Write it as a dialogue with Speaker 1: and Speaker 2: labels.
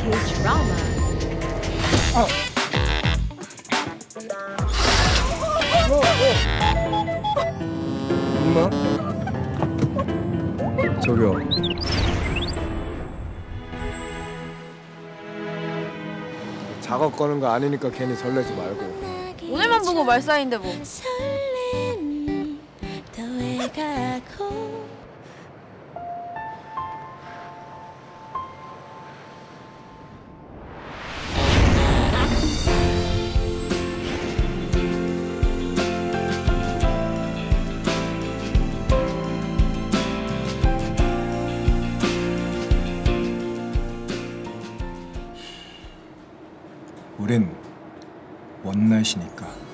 Speaker 1: K-drama.
Speaker 2: 엄마? 저기요. 작업 거는 거 아니니까 괜히 설레지 말고.
Speaker 3: 오늘만 보고 말싸인데 뭐.
Speaker 2: 우린 원나잇이니까.